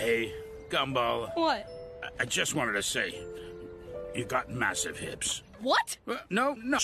Hey, Gumball. What? I, just wanted to say, you got massive hips. What? Uh, no, no.